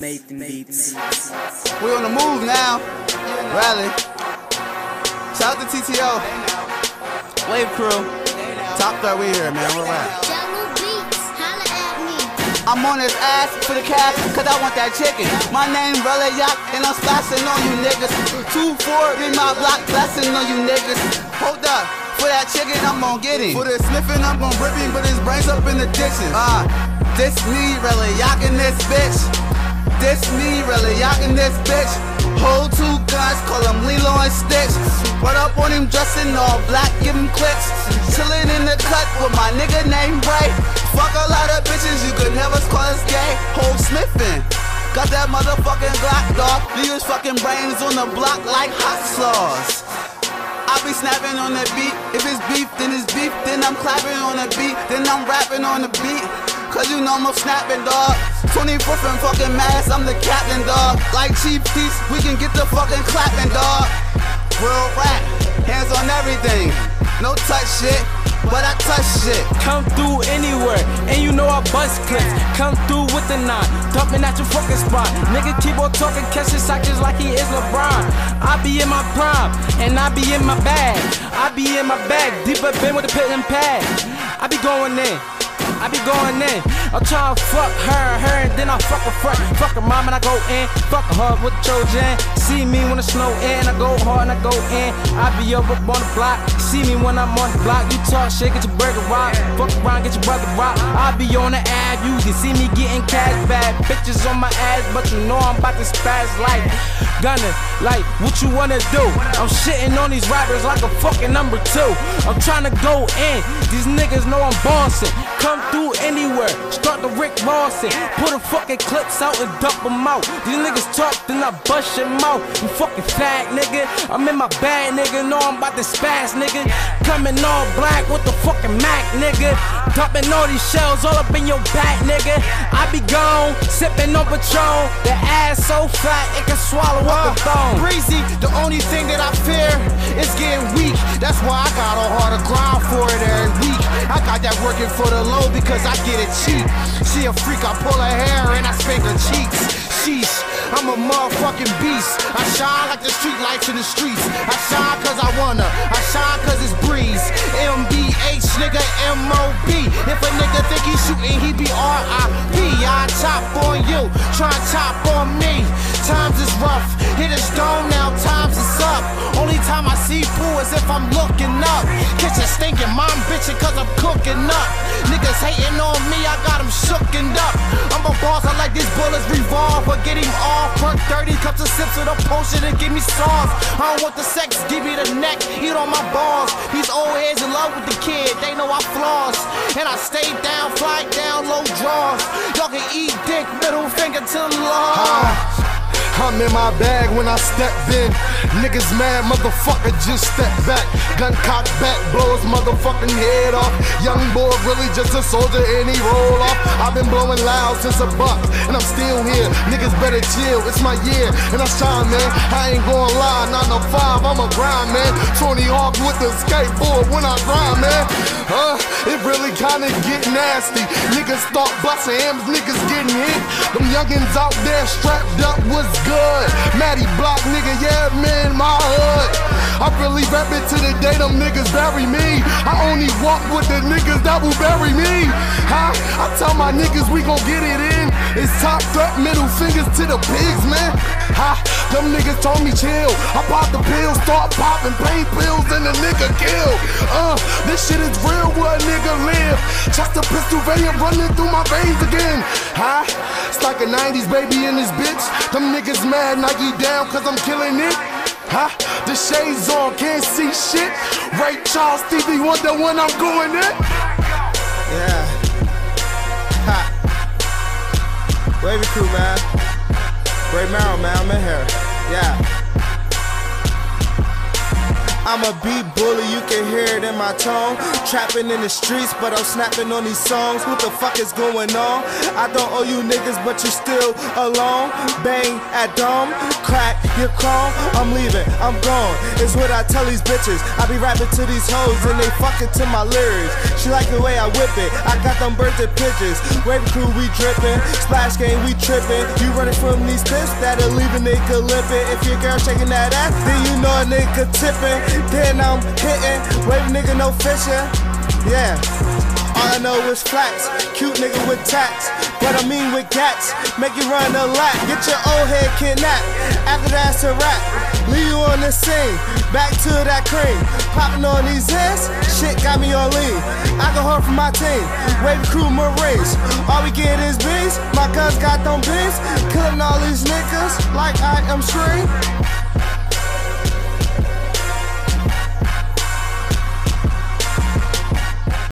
Nathan Beats. We on the move now. Rally. Shout out to TTO. Wave crew. Top third, we here, man. We're right. Jungle Beats, holla at me. I'm on his ass for the cash, cause I want that chicken. My name Relly Ock, and I'm splashing on you niggas. Two, four, in my block, blasting on you niggas. Hold up. For that chicken, I'm gon' get him. For the sniffing, I'm gon' rip him, but his brains up in the ditches. Ah, uh, this me, Relly Ock in this bitch. This me, really, Yacht in this bitch. Hold two guns, call him Lilo and Stitch. Run up on him dressing all black, give him clicks. Chillin' in the cut with my nigga named Ray. Fuck a lot of bitches, you could never call us gay. Hold sniffing. Got that motherfucking Glock dog. Leave his fucking brains on the block like hot sauce. I be snapping on the beat. If it's beef, then it's beef. Then I'm clapping on the beat. Then I'm rapping on the beat. Cause you know I'm snapping, dog. 24th and fucking mass, I'm the captain, dog. Like Chief Keef, we can get the fucking clapping, dog. Real rap, hands on everything. No touch shit, but I touch shit. Come through anywhere, and you know I bust clips. Come through with the nine, dumping at your fucking spot. Nigga keep on talking, catching just like he is LeBron. I be in my prime, and I be in my bag. I be in my bag, deeper bin with the pit and pad. I be going in. I be going in. I'm trying to fuck her, her, and then I fuck her front. Fuck her mom and I go in. Fuck her hard with Trojan. See me when the snow in. I go hard and I go in. I be up, up on the block. See me when I'm on the block. You talk shit, get your burger rock. Fuck around, get your brother rock. I be on the ad. You can see me getting cash bad. Bitches on my ass, but you know I'm about to spaz like gunning. Like, what you wanna do? I'm shitting on these rappers like a fucking number two. I'm trying to go in. These niggas know I'm bossing. Come through anywhere. Start the Rick Ross in. Put the fucking clips out and dump them out. These niggas talk, then I bust your mouth. You fucking fag, nigga. I'm in my bag, nigga. Know I'm about to spaz, nigga. Coming all black with the fucking Mac, nigga. Dumping all these shells all up in your back, nigga. I be gone, sipping on Patron. The ass so fat, it can swallow up the uh, thong. Breezy, the only thing that I fear is getting weak. That's why I got a harder grind for it every week. I got that working for the low because I get it cheap. She a freak, I pull her hair and I spank her cheeks. Sheesh, I'm a motherfucking beast. I shine like the street lights in the streets. I shine cause I wanna, I shine cause it's breeze. MBH, nigga, MOB. If a nigga think he shooting, he be RIP. I chop on you, try chop on me. Times is rough, hit a stone now, see poo is if I'm looking up. Kitchen stinking, mom bitching cause I'm cooking up. Niggas hating on me, I got them shooken up. I'm a boss, I like these bullets revolve, but get him off. Perk 30 cups of sips of the potion and give me sauce. I don't want the sex, give me the neck, eat on my balls. These old heads in love with the kid, they know I floss. And I stay down, fly down, low draws. Y'all can eat dick, middle finger to the law. I'm in my bag when I step in. Niggas mad, motherfucker, just step back. Gun cock back, blow his motherfucking head off. Young boy, really just a soldier, and he roll off. I've been blowing loud since a buck, and I'm still here. Niggas better chill, it's my year, and I shine, man. I ain't gonna lie, not no five, I'm a grind, man. Tony Hawk with the skateboard when I grind, man. Huh? It really kinda get nasty. Niggas start busting hams, niggas getting hit. Them youngins out there strapped up was good. Matty Block, nigga, yeah, man, my hood. I really rap it to the day them niggas bury me. I walk with the niggas that will bury me. Huh? I tell my niggas we gon' get it in. It's top threat, middle fingers to the pigs, man. Ha! Them niggas told me chill. I pop the pills, start popping pain pills, and the nigga kill. Uh, this shit is real where a nigga live. Just a Pennsylvania running through my veins again. Ha! It's like a 90s baby in this bitch. Them niggas mad, Nike down, cause I'm killing it. Huh? The shades on, can't see shit. Ray Charles, Stevie Wonder when I'm going in. Yeah. Ha. Wavy crew, man. Ray Merrill, man, I'm in here. Yeah. I'm a beat bully, you can hear it in my tone. Trapping in the streets, but I'm snapping on these songs. What the fuck is going on? I don't owe you niggas, but you still alone. Bang at dome, crack your chrome. I'm leaving, I'm gone. It's what I tell these bitches. I be rapping to these hoes and they fucking to my lyrics. She like the way I whip it. I got them birthday pictures. Wave crew, we dripping. Splash game, we tripping. You running from these pips that'll leave a nigga limping. If your girl shaking that ass, then you know a nigga tipping. Then I'm hitting. Wave nigga, no fishing. Yeah. All I know is flats, cute nigga with tats, but I mean with gats. Make you run a lap, get your old head kidnapped. After that's a rap, leave you on the scene. Back to that cream, popping on these hits. Shit got me on lean. Alcohol from my team, wave crew Marines. All we get is beats. My guns got them beats, killing all these niggas like I am Shree.